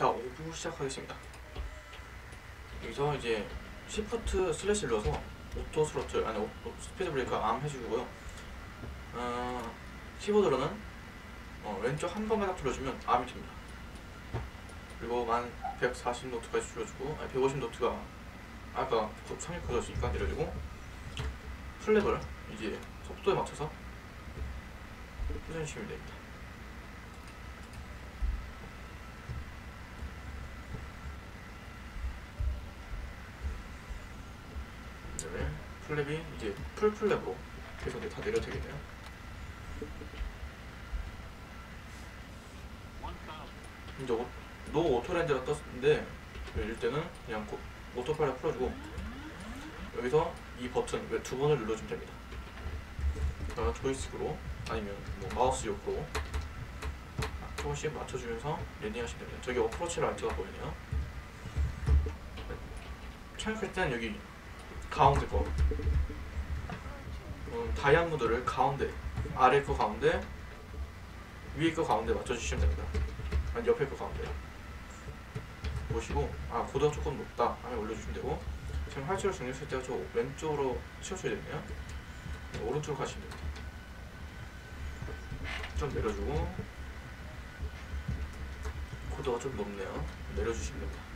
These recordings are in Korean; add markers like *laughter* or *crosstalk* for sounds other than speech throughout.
자 5부 시작하겠습니다. 여기서 이제 shift slash 눌러서 auto throttle 아니 오, speed brake arm 해주고요. 어, 키보드로는 어, 왼쪽 한 번만 딱 눌러주면 암이 됩니다. 그리고 만 140 노트까지 줄여주고 아니 150 노트가 아까 3이 커졌으니까 내려주고 flap을 이제 속도에 맞춰서 해주시면 됩니다 그다음에 flap이 이제 full flap으로 계속 이제 다 내려 되겠네요. 이제 오, no autoland가 떴는데 이럴 때는 그냥 고, autopilot을 풀어주고 여기서 이 버튼 왜 두 번을 눌러주면 됩니다. 자, 조이스틱으로 아니면 뭐 마우스 옆으로 조금씩 맞춰주면서 landing하시면 됩니다. 저기 approach light가 보이네요. 착륙할 때는 여기 가운데 거. 음, 다이아몬드를 가운데 아래 거 가운데 위에 거 가운데 맞춰주시면 됩니다. 아니 옆에 거 가운데. 보시고 아 고도가 조금 높다. 하면 올려주시면 되고. 지금 활주로 정리했을 때가 저 왼쪽으로 치워줘야 되네요. 네, 오른쪽으로 가시면 됩니다. 좀 내려주고. 고도가 좀 높네요. 내려주시면 됩니다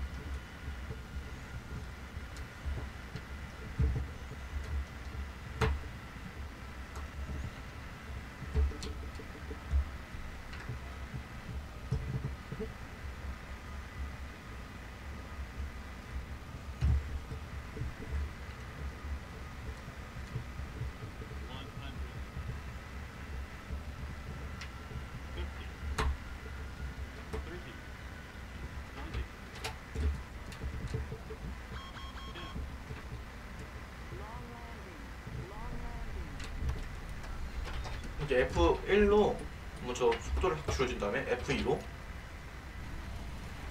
이제 F1로 먼저 속도를 줄여준 다음에 F2로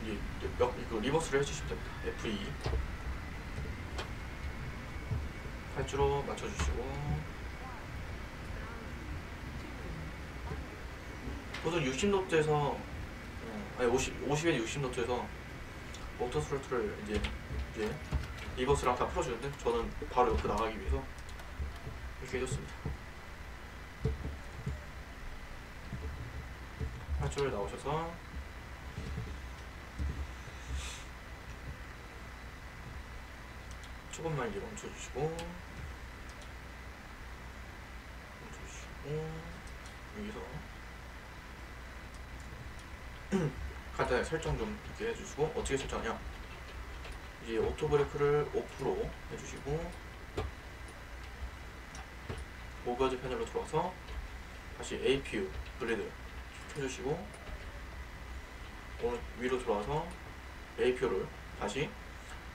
이제 몇, 이거 reverse를 해주시면 됩니다. F2 활주로 맞춰주시고 보통 60노트에서 어, 아니 50, 50에 60노트에서 auto throttle을 이제 이제 reverse랑 다 풀어주는데 저는 바로 옆으로 나가기 위해서 이렇게 해줬습니다. 활주로 나오셔서 조금만 이제 멈춰주시고 멈춰주시고 여기서 *clears throat* 간단하게 설정 좀 이렇게 해주시고 어떻게 설정하냐? 이제 auto brake를 off로 해주시고 overhead 패널로 들어와서 다시 APU bleed 켜주시고 오늘 위로 들어와서 APU를 다시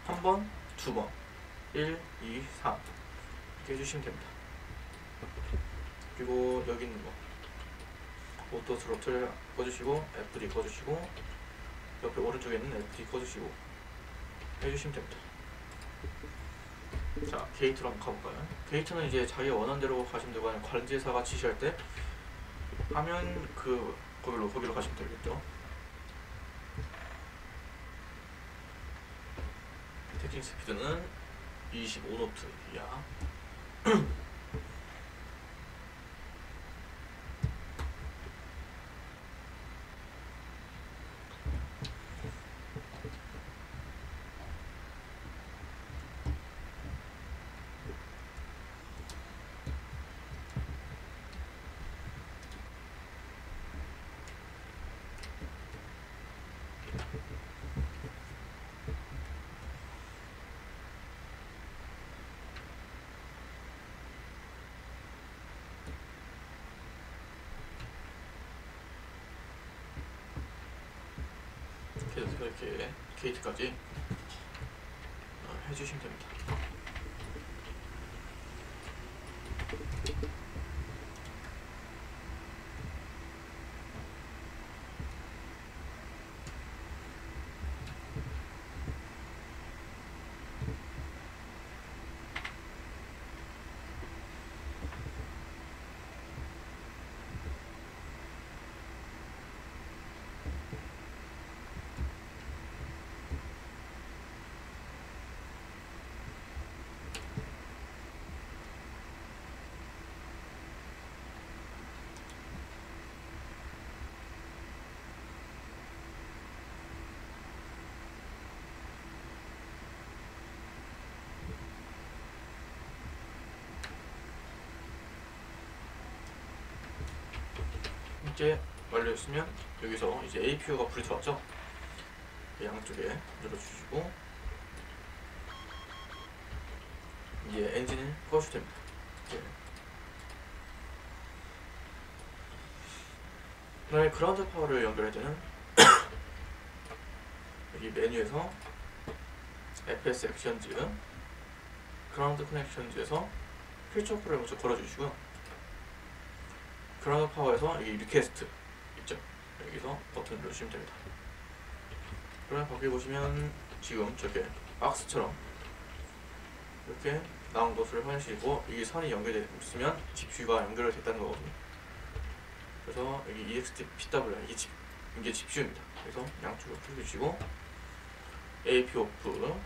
한 번, 두 번, 1, 2, 3 이렇게 해주시면 됩니다. 그리고 여기 있는 거 auto throttle 꺼주시고 FD 꺼주시고 옆에 오른쪽에 있는 FD 꺼주시고 해주시면 됩니다. 자 게이트로 한번 가볼까요? 게이트는 이제 자기 원하는 대로 가시면 되고 관제사가 지시할 때 하면 그 거기로 거기로 가시면 되겠죠. taxiing speed는 25노트 이하. *clears throat* 해서 이렇게 게이트까지 어, 해주시면 됩니다. 이제 완료했으면 여기서 이제 APU가 불이 들어왔죠? 이 양쪽에 눌러주시고 이제 엔진을 꺼주셔도 됩니다. 이제. 그다음에 ground power를 연결할 때는 *coughs* 여기 메뉴에서 FS 액션즈 그라운드 커넥션즈에서 퓨처 프를 먼저 걸어주시고요. ground power에서 여기 request 있죠? 여기서 버튼 누르시면 됩니다. 그러면 거기 보시면 지금 저렇게 박스처럼 이렇게 나온 것을 확인하시고 이게 선이 연결되어 있으면 GPU가 연결됐다는 거거든요. 그래서 여기 EXT PWR 이게, 집, 이게 GPU입니다. 그래서 양쪽으로 풀어주시고 AP off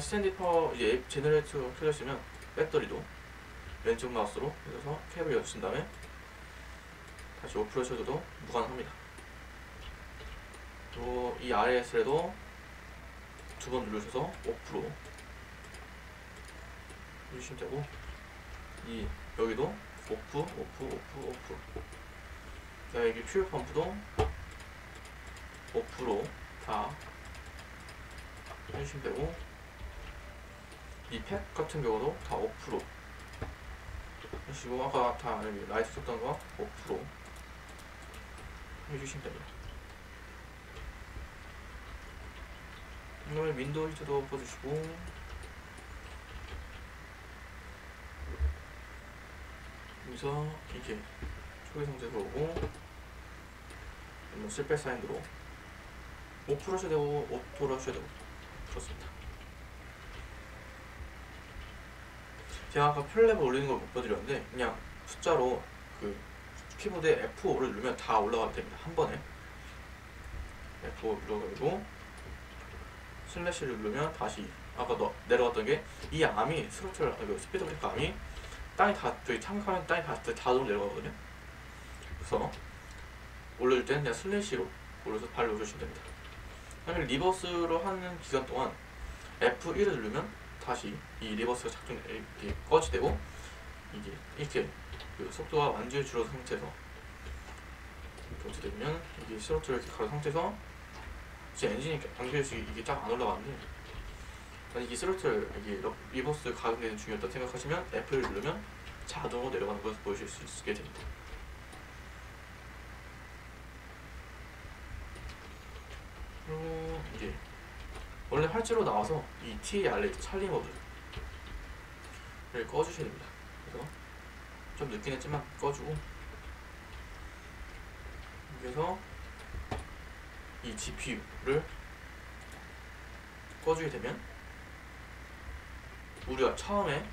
standby power 이제 generator 켜졌으면 배터리도 왼쪽 마우스로 해서 캡을 여주신 다음에 다시 off를 쳐줘도 무관합니다. 그리고 이 슬에도 두 번 누르셔서 off로 해주시면 되고 이 여기도 off off off off 그다음에 여기 fuel pump도 off로 다 해주시면 되고 이 팩 같은 경우도 다 off로 하시고 아까 다 여기 light 썼던 거 off로 해주시면 됩니다. 그다음에 window heat도 off 해주시고 여기서 이렇게 초기 상태로 오고 뭐 seat belt sign으로 off로 하셔도 되고 auto로 하셔도 되고 그렇습니다. 제가 아까 flap을 올리는 걸 못 보여드렸는데 그냥 숫자로 그 키보드에 F5를 누르면 다 올라가게 됩니다. 한 번에 F5 눌러가지고 슬래시를 누르면 다시 아까 너 내려갔던 게 이 arm이 throttle 그 speed brake arm이 땅이 다 저기 참가하면 땅이 닿았을 때 자동으로 내려가거든요. 그래서 올릴 때는 그냥 슬래시로 올려서 발로 올려주시면 됩니다. 그다음에 리버스로 하는 기간 동안 F1을 누르면 다시 이 리버스가 작동 이렇게 꺼지되고 이게 이렇게 그 속도가 완전히 줄어든 상태에서 어떻게 되면 이게 스로틀을 이렇게 가른 상태에서 제 엔진이 연결시 이게 쫙안 올라가는데 만약 이 스로틀 이게 러- reverse 가동되는 중이었다 생각하시면 F를 누르면 자동으로 내려가는 것을 보실 수 있게 됩니다. 그리고 이제 원래 활주로 나와서 이 TARA 찰리 모드를 꺼주셔야 됩니다. 그래서 좀 늦긴 했지만 꺼주고 그래서 이 GPU를 꺼주게 되면 우리가 처음에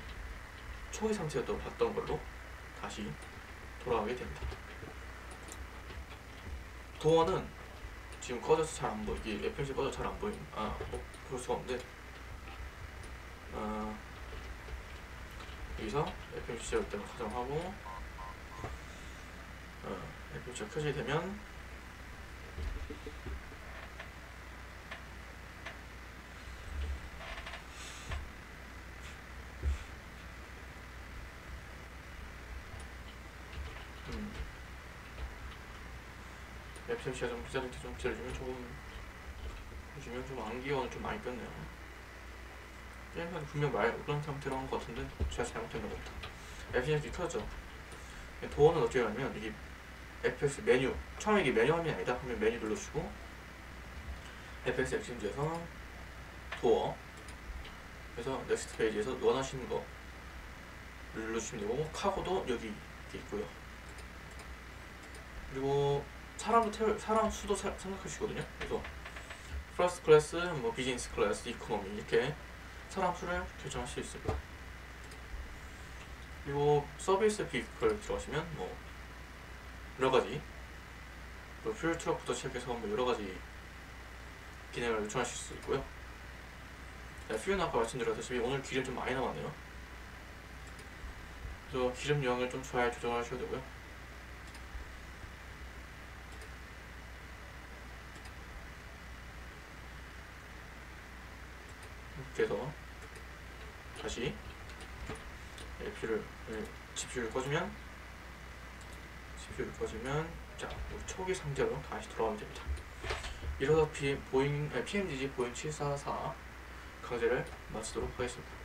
초기 상태였던 봤던 걸로 다시 돌아가게 됩니다. 도어는 지금 꺼져서 잘 안 보이. 이게 FMC 꺼져 잘안 보임. 아, 뭐 그럴 수가 없는데. 아, 여기서 FMC가 일단 가정하고, 어, FMC가 켜지게 되면 음, FMC가 좀 기자한테 좀 기다려주면 조금 해주면 좀 안기원을 좀 많이 꼈네요. 게임판 분명 말 그런 상태로 한 것 같은데 제가 잘못했나 보다. FMC 켜졌죠. door는 어떻게 하냐면 이게 FS 메뉴 처음에 이게 메뉴 화면이 아니다 하면 메뉴 눌러주시고 FX 액션즈에서 도어 그래서 next page에서 원하시는 거 눌러주시면 되고 카고도 여기 있고요. 그리고 사람도 태울 사람 수도 사- 생각하시거든요. 그래서 first class, 뭐 business class, economy 이렇게 사람 수를 결정할 수 있습니다. 그리고 service vehicle 들어가시면 뭐 여러 가지 또 fuel truck부터 시작해서 뭐 여러 가지 기능을 요청하실 수 있고요. 자, fuel은 아까 말씀드렸다시피 오늘 기름 좀 많이 남았네요. 그래서 기름 양을 좀 잘 조정하셔야 되고요. 이렇게 해서 다시 LP를 GPU를 꺼주면 GPU를 꺼주면 자, 우리 초기 상태로 다시 돌아오면 됩니다. 이러다 피, 보잉, 아니, PMDG 보잉 744 강좌를 마치도록 하겠습니다.